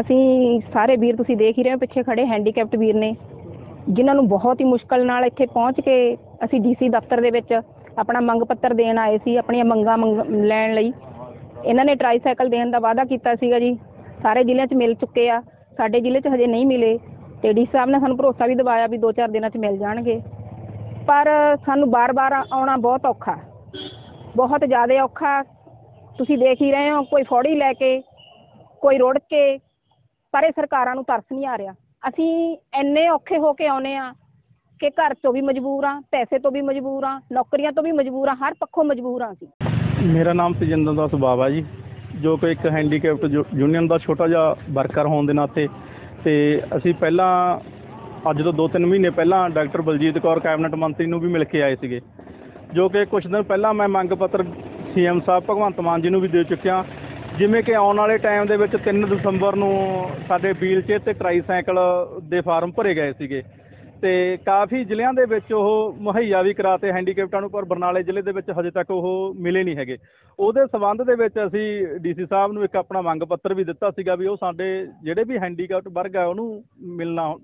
ਅਸੀਂ ਸਾਰੇ ਵੀਰ ਤੁਸੀਂ ਦੇਖ ਹੀ ਰਹੇ ਹੋ, ਪਿੱਛੇ ਖੜੇ ਹੈਂਡੀਕੈਪਟ ਵੀਰ ਨੇ, ਜਿਨ੍ਹਾਂ ਨੂੰ ਬਹੁਤ ਹੀ ਮੁਸ਼ਕਲ ਨਾਲ ਇੱਥੇ ਪਹੁੰਚ ਕੇ ਅਸੀਂ ਡੀਸੀ ਦਫ਼ਤਰ ਦੇ ਵਿੱਚ ਆਪਣਾ ਮੰਗ ਪੱਤਰ ਦੇਣ ਆਏ ਸੀ, ਆਪਣੀਆਂ ਮੰਗਾਂ ਮੰਗ- ਲੈਣ ਲਈ। ਇਹਨਾਂ ਨੇ ਟ੍ਰਾਈਸਾਈਕਲ ਦੇਣ ਦਾ ਵਾਅਦਾ ਕੀਤਾ ਸੀਗਾ ਜੀ। ਸਾਰੇ ਜ਼ਿਲ੍ਹਿਆਂ 'ਚ ਮਿਲ ਚੁੱਕੇ ਆ। ਸਾਡੇ ਜ਼ਿਲ੍ਹੇ 'ਚ ਹਜੇ ਨਹੀਂ ਮਿਲੇ ਤੇ ਡੀ ਸਾਹਿਬ ਨੇ ਸਾਨੂੰ ਭਰੋਸਾ ਵੀ ਦਿਵਾਇਆ ਵੀ 2-4 ਦਿਨਾਂ 'ਚ ਮਿਲ ਜਾਣਗੇ। ਪਰ ਸਾਨੂੰ ਬਾਰ-ਬਾਰ ਆਉਣਾ ਬਹੁਤ ਔਖਾ। ਬਹੁਤ ਜ਼ਿਆਦਾ ਔਖਾ। ਤੁਸੀਂ ਦੇਖ ਹੀ ਰਹੇ ਹੋ, ਕੋਈ ਫੌੜੀ ਲੈ ਕੇ, ਕੋਈ ਰੁੜ ਕੇ ਪਰ ਇਹ ਸਰਕਾਰਾਂ ਨੂੰ ਤਰਸ ਨਹੀਂ ਆ ਰਿਹਾ। ਅਸੀਂ ਇੰਨੇ ਔਖੇ ਹੋ ਕੇ ਆਉਨੇ ਆ ਕਿ ਘਰ ਤੋਂ ਵੀ ਮਜਬੂਰ ਆ ਪੈਸੇ ਤੋਂ ਵੀ ਮਜਬੂਰ ਆ ਨੌਕਰੀਆਂ ਤੋਂ ਵੀ ਮਜਬੂਰ ਆ ਹਰ ਪੱਖੋਂ ਮਜਬੂਰ ਆ ਅਸੀਂ। ਮੇਰਾ ਨਾਮ ਤਜਿੰਦਰ ਦਾਸ ਬਾਵਾ ਜੀ, ਜੋ ਕਿ ਇੱਕ ਹੈਂਡੀਕੈਪਟ ਯੂਨੀਅਨ ਦਾ ਛੋਟਾ ਜਿਹਾ ਵਰਕਰ ਹੋਣ ਦੇ ਨਾਤੇ ਤੇ ਅਸੀਂ ਪਹਿਲਾਂ ਅੱਜ ਤੋਂ 2-3 ਮਹੀਨੇ ਪਹਿਲਾਂ ਡਾਕਟਰ ਬਲਜੀਤ ਕੌਰ, ਕੈਬਨਿਟ ਮੰਤਰੀ ਨੂੰ ਵੀ ਮਿਲ ਕੇ ਆਏ ਸੀਗੇ। ਜੋ ਕਿ ਕੁਝ ਦਿਨ ਪਹਿਲਾਂ ਮੈਂ ਮੰਗ ਪੱਤਰ ਸੀਐਮ ਸਾਹਿਬ ਭਗਵੰਤ ਮਾਨ ਜੀ ਨੂੰ ਵੀ ਦੇ ਚੁੱਕਿਆ। ਜਿਵੇਂ ਕਿ ਆਉਣ ਵਾਲੇ ਟਾਈਮ ਦੇ ਵਿੱਚ 3 ਦਸੰਬਰ ਨੂੰ ਸਾਡੇ ਵੀਲਚੇਅਰ ਤੇ ਟ੍ਰਾਈਸਾਈਕਲ ਦੇ ਫਾਰਮ ਭਰੇ ਗਏ ਸੀਗੇ। ਤੇ ਕਾਫੀ ਜ਼ਿਲ੍ਹਿਆਂ ਦੇ ਵਿੱਚ ਉਹ ਮੁਹੱਈਆ ਵੀ ਕਰਾਤੇ ਹੈਂਡੀਕੈਪਟਾਂ ਨੂੰ, ਪਰ ਬਰਨਾਲੇ ਜ਼ਿਲ੍ਹੇ ਦੇ ਵਿੱਚ ਹਜੇ ਤੱਕ ਉਹ ਮਿਲੇ ਨਹੀਂ ਹੈਗੇ। ਉਹਦੇ ਸਬੰਧ ਦੇ ਵਿੱਚ ਅਸੀਂ ਡੀਸੀ ਸਾਹਿਬ ਨੂੰ ਇੱਕ ਆਪਣਾ ਮੰਗ ਪੱਤਰ ਵੀ ਦਿੱਤਾ ਸੀਗਾ ਵੀ ਉਹ ਸਾਡੇ ਜਿਹੜੇ ਵੀ ਹੈਂਡੀਕੈਪਟ ਵਰਗ ਹੈ ਉਹਨੂੰ ਮਿਲਣਾ,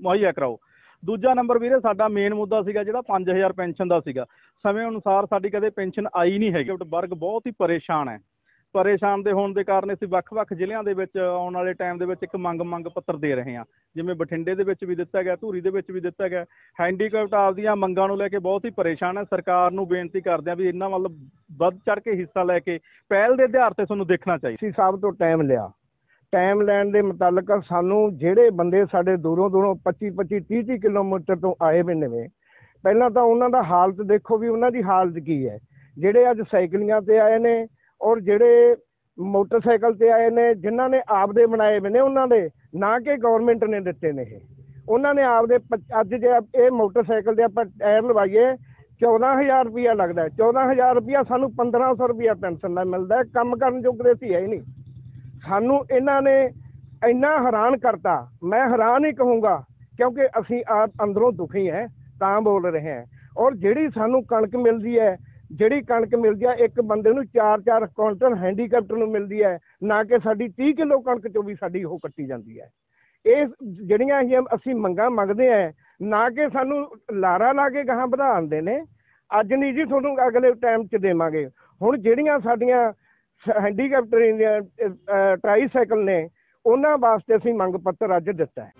ਮੁਹੱਈਆ ਕਰਾਓ। ਦੂਜਾ ਨੰਬਰ ਵੀਰੇ, ਸਾਡਾ ਮੇਨ ਮੁੱਦਾ ਸੀਗਾ ਜਿਹੜਾ 5000 ਪੈਨਸ਼ਨ ਦਾ ਸੀਗਾ। ਸਮੇਂ ਅਨੁਸਾਰ ਸਾਡੀ ਕਦੇ ਪੈਨਸ਼ਨ ਆਈ ਨਹੀਂ ਹੈਗੀ। ਵਰਗ ਬਹੁਤ ਹੀ ਪਰੇਸ਼ਾਨ ਹੈ। ਪਰੇਸ਼ਾਨ ਦੇ ਹੋਣ ਦੇ ਕਾਰਨ ਅਸੀਂ ਵੱਖ-ਵੱਖ ਜ਼ਿਲ੍ਹਿਆਂ ਦੇ ਵਿੱਚ ਆਉਣ ਵਾਲੇ ਟਾਈਮ ਦੇ ਵਿੱਚ ਇੱਕ ਮੰਗ ਮੰਗ ਪੱਤਰ ਦੇ ਰਹੇ ਹਾਂ। ਜਿਵੇਂ ਬਠਿੰਡੇ ਦੇ ਵਿੱਚ ਵੀ ਦਿੱਤਾ ਗਿਆ, ਧੂਰੀ ਦੇ ਵਿੱਚ ਵੀ ਦਿੱਤਾ ਗਿਆ। ਹੈਂਡੀਕੈਪਟ ਆਪਦੀਆਂ ਮੰਗਾਂ ਨੂੰ ਲੈ ਕੇ ਬਹੁਤ ਹੀ ਪਰੇਸ਼ਾਨ ਹੈ। ਸਰਕਾਰ ਨੂੰ ਬੇਨਤੀ ਕਰਦੇ ਆ ਵੀ ਇਹਨਾਂ ਵੱਲ ਵੱਧ ਚੜ ਕੇ ਹਿੱਸਾ ਲੈ ਕੇ ਪਹਿਲ ਦੇ ਆਧਾਰ ਤੇ ਤੁਹਾਨੂੰ ਦੇਖਣਾ ਚਾਹੀਦਾ। ਸੀ ਸਾਹਿਬ ਤੋਂ ਟਾਈਮ ਲਿਆ। ਟਾਈਮ ਲੈਣ ਦੇ ਮੁਤਲਕ ਸਾਨੂੰ ਜਿਹੜੇ ਬੰਦੇ ਸਾਡੇ ਦੂਰੋਂ ਦੂਰੋਂ 25 25 30 30 ਕਿਲੋਮੀਟਰ ਤੋਂ ਆਏ ਵੇ ਨੇ ਪਹਿਲਾਂ ਤਾਂ ਉਹਨਾਂ ਦਾ ਹਾਲਤ ਦੇਖੋ ਵੀ ਉਹਨਾਂ ਦੀ ਹਾਲਤ ਕੀ ਹੈ। ਜਿਹੜੇ ਅੱਜ ਸਾਈਕਲੀਆਂ ਤੇ ਆਏ ਨੇ ਔਰ ਜਿਹੜੇ ਮੋਟਰਸਾਈਕਲ ਤੇ ਆਏ ਨੇ, ਜਿਨ੍ਹਾਂ ਨੇ ਆਪਦੇ ਬਣਾਏ ਵੇ ਨੇ ਉਹਨਾਂ ਦੇ, ਨਾ ਕਿ ਗਵਰਨਮੈਂਟ ਨੇ ਦਿੱਤੇ ਨੇ ਇਹ। ਉਹਨਾਂ ਨੇ ਆਪਦੇ ਅੱਜ ਜੇ ਇਹ ਮੋਟਰਸਾਈਕਲ ਦੇ ਆਪਾਂ ਟਾਇਰ ਲਵਾਈਏ 14000 ਰੁਪਇਆ ਲੱਗਦਾ ਹੈ। 14000 ਰੁਪਇਆ ਸਾਨੂੰ 1500 ਰੁਪਇਆ ਪੈਨਸ਼ਨ ਦਾ ਮਿਲਦਾ ਕੰਮ ਕਰਨ ਜੋਗਰੇ ਸੀ ਹੈ ਹੀ ਨਹੀਂ। ਸਾਨੂੰ ਇਹਨਾਂ ਨੇ ਇੰਨਾ ਹੈਰਾਨ ਕਰਤਾ। ਮੈਂ ਹੈਰਾਨ ਹੀ ਕਹੂੰਗਾ, ਕਿਉਂਕਿ ਅਸੀਂ ਆਪ ਅੰਦਰੋਂ ਦੁਖੀ ਹੈ, ਤਾਂ ਬੋਲ ਰਹੇ ਹਾਂ। ਔਰ ਜਿਹੜੀ ਸਾਨੂੰ ਕਣਕ ਮਿਲਦੀ ਹੈ ਜਿਹੜੀ ਕਣਕ ਮਿਲਦੀ ਹੈ ਇੱਕ ਬੰਦੇ ਨੂੰ 4-4 ਕੁਇੰਟਲ ਹੈਂਡੀਕੈਪਟਰ ਨੂੰ ਮਿਲਦੀ ਹੈ, ਨਾ ਕਿ ਸਾਡੀ 30 ਕਿਲੋ ਕਣਕ ਚੋਂ ਵੀ ਸਾਡੀ ਉਹ ਕੱਟੀ ਜਾਂਦੀ ਹੈ। ਇਹ ਜਿਹੜੀਆਂ ਅਸੀਂ ਮੰਗਾਂ ਮੰਗਦੇ ਆ ਨਾ ਕਿ ਸਾਨੂੰ ਲਾਰਾ ਲਾ ਕੇ ਗਾਹਾਂ ਵਧਾਉਂਦੇ ਨੇ। ਅੱਜ ਨਹੀਂ ਜੀ, ਤੁਹਾਨੂੰ ਅਗਲੇ ਟਾਈਮ 'ਚ ਦੇਵਾਂਗੇ। ਹੁਣ ਜਿਹੜੀਆਂ ਸਾਡੀਆਂ ਹੈਂਡੀਕੈਪਟਰ ਟ੍ਰਾਈਸਾਈਕਲ ਨੇ, ਉਹਨਾਂ ਵਾਸਤੇ ਅਸੀਂ ਮੰਗ ਪੱਤਰ ਅੱਜ ਦਿੱਤਾ ਹੈ।